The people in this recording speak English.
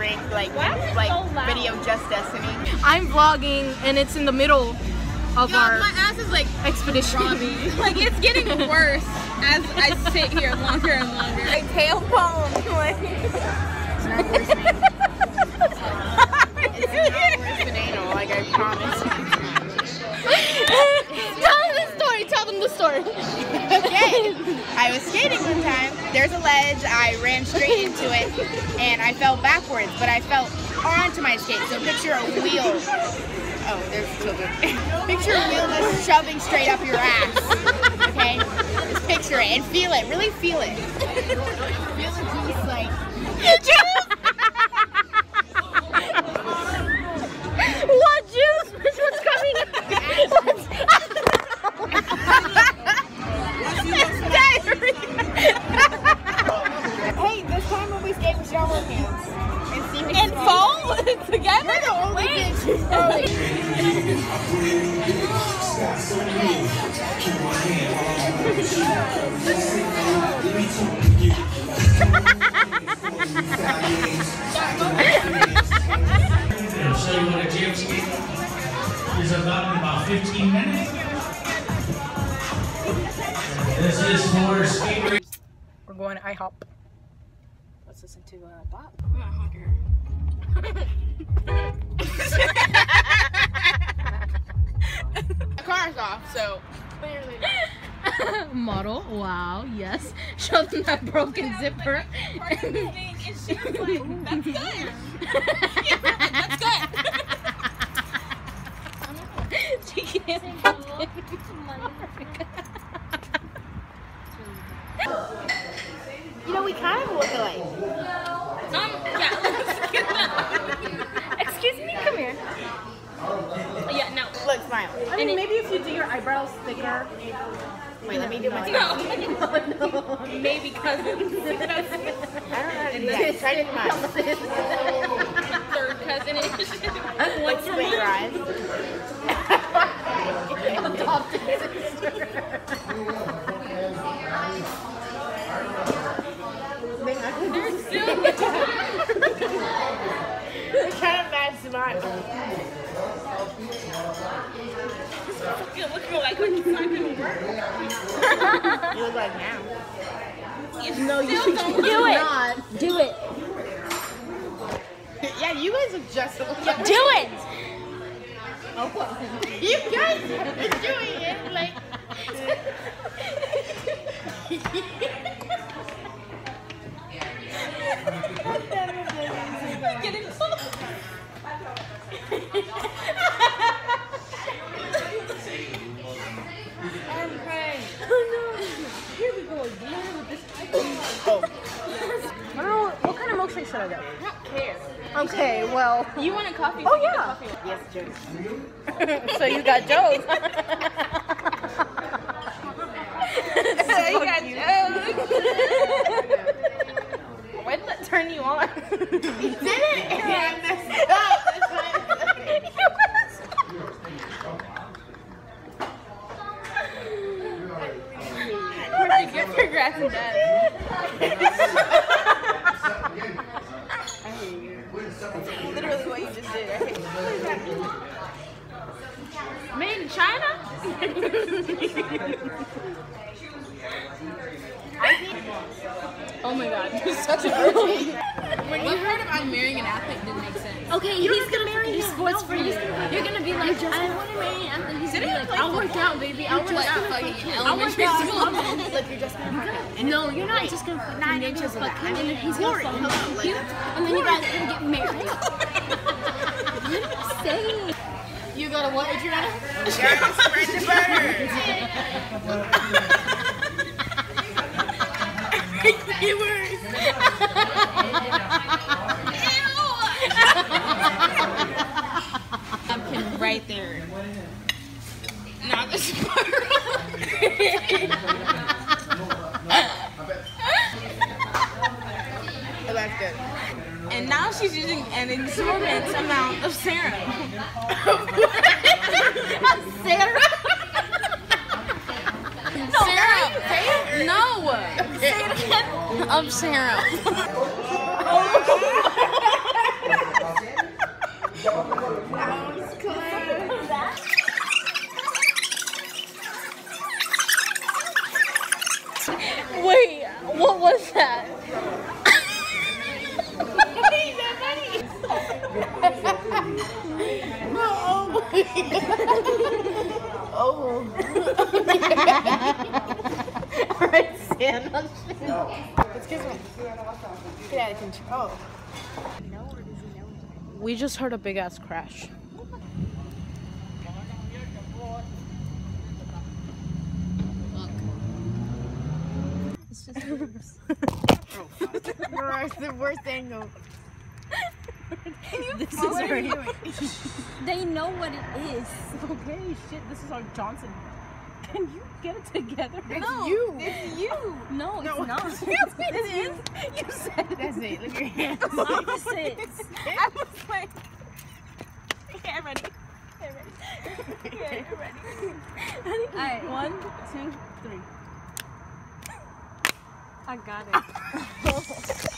rank like Why is it like so video just Destiny. I'm vlogging and it's in the middle of Yo, our my ass is like expedition. like it's getting worse as I sit here longer and longer. Like tailbone. Like it's not worse than it's not worse than anal. Like I promise. Tell them the story. Tell them the story. I was skating one time. There's a ledge. I ran straight into it, and I fell backwards, but I fell onto my skate. So picture a wheel. Oh, there's children. picture a wheel just shoving straight up your ass. Okay. Just picture it and feel it. Really feel it. feel the juice like. when we skate shower hands and see who And skates. fall together? We're the only bitches. I'll show you what a jam skate is about in about 15 minutes. This is for skate race. We're going to IHOP. Let's listen to uh, Bob. The car's off, so clearly. Model. Wow. Yes. Show them that broken zipper. That's good. That's good. she can't You know, we kind of look alike. Um, yeah, let's get that. Excuse me. Come here. Yeah, no. Look, smile. I mean, maybe if you do your eyebrows thicker. Wait, let me do my. No. no. Maybe cousins. I don't know how to do that. Try to mine. Third cousin. Like your eyes. Kind of mad smart. You're looking like it's not gonna work. You look like now. You no, you don't Do look it. Do it. yeah, you guys look just. Do it. You guys are doing it like. What kind of milkshake should I get? I don't care. Okay. Well. You want a coffee? Oh, so get a yeah. coffee. Yes, Joe. so you got Joe's. So you got Why did that turn you on? Did it? Yeah, I messed up. That's why I- Get your grass and dad. Literally what you just did. I hate you. Made in China? oh my god, you're such a virgin. When you heard about marrying an athlete didn't make sense. Okay, he's gonna marry you. Sports for you. You're gonna be like, I want to marry an athlete. He's gonna be like, I'll work out, baby. I'll work out. I'll work out. school. Look, you're just gonna No, you're not just gonna fuck Nine inches of fuck that. him, and then he's gonna Hello, fuck like you, and then you guys are gonna get married. what are you saying? You got a what, Adriana? Gotta spread the butter. You were. Napkin right there. Now this Oh, that's good. And now she's using an exorbitant amount of serum. Sarah? Serum. No. Say it again. Of Let's kiss one. Get out of control. We just heard a big ass crash. Bro, the worst angle. This is What are you doing? They know what it is. Okay, shit. This is our Johnson. Can you get it together? It's you. It's you. No, No. it's not. Yes, it is. You said That's it. Look at your hands. opposites. I was like, okay, I'm ready. I'm ready. Okay, I'm ready. Alright. One, two, three. I got it.